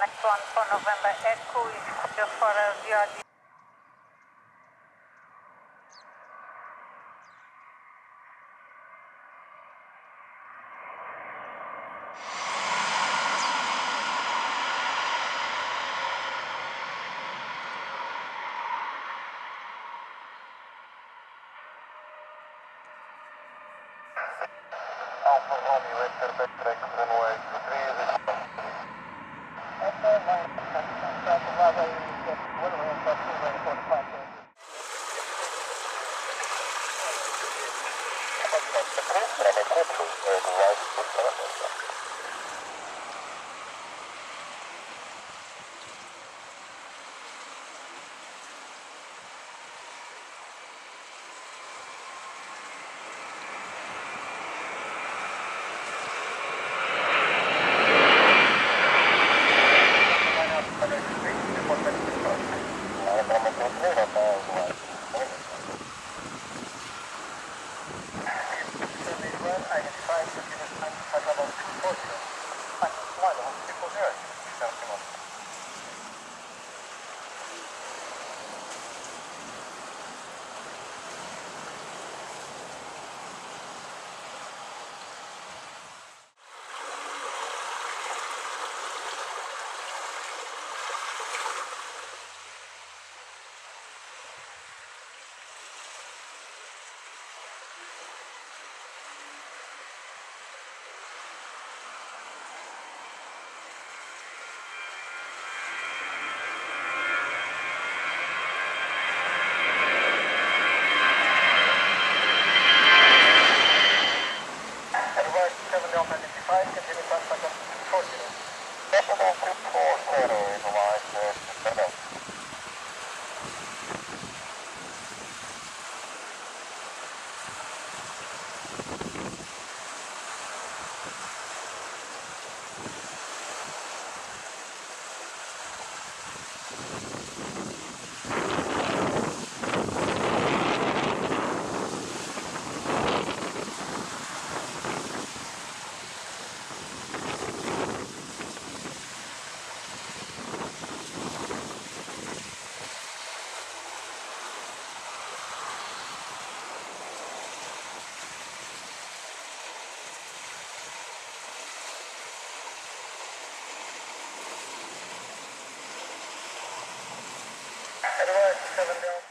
next one for November Echo is just for a VRD. Alpha Romeo, enter backtrack runway Gracias. Gracias.